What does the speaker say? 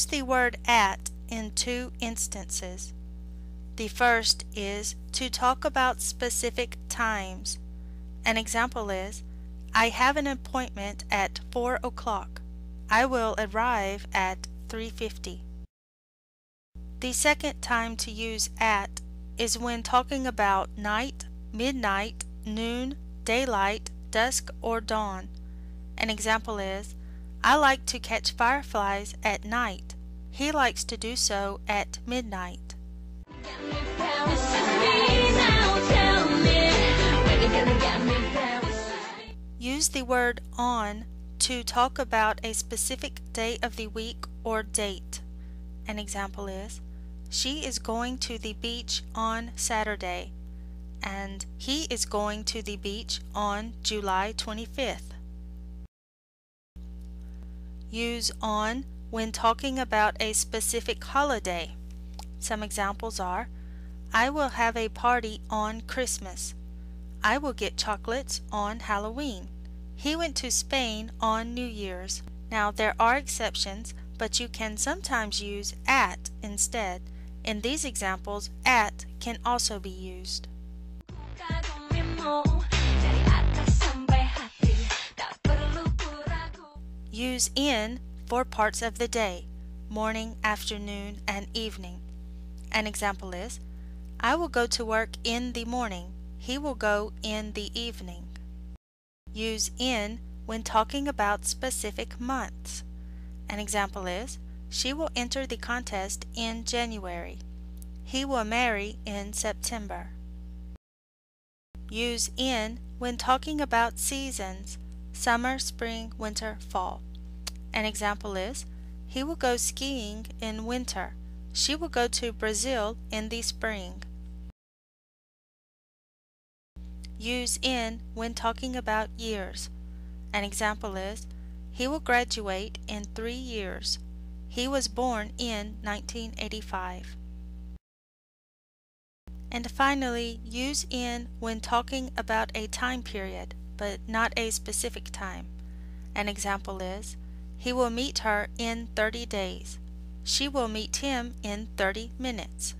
Use the word at in two instances. The first is to talk about specific times. An example is, I have an appointment at 4 o'clock. I will arrive at 3.50. The second time to use at is when talking about night, midnight, noon, daylight, dusk, or dawn. An example is, I like to catch fireflies at night. He likes to do so at midnight. Use the word on to talk about a specific day of the week or date. An example is, she is going to the beach on Saturday and he is going to the beach on July 25th. Use on when talking about a specific holiday. Some examples are I will have a party on Christmas. I will get chocolates on Halloween. He went to Spain on New Year's. Now there are exceptions, but you can sometimes use at instead. In these examples, at can also be used. Use in for parts of the day, morning, afternoon, and evening. An example is, I will go to work in the morning. He will go in the evening. Use in when talking about specific months. An example is, she will enter the contest in January. He will marry in September. Use in when talking about seasons, summer, spring, winter, fall. An example is, he will go skiing in winter. She will go to Brazil in the spring. Use in when talking about years. An example is, he will graduate in three years. He was born in 1985. And finally, use in when talking about a time period, but not a specific time. An example is, he will meet her in 30 days. She will meet him in 30 minutes.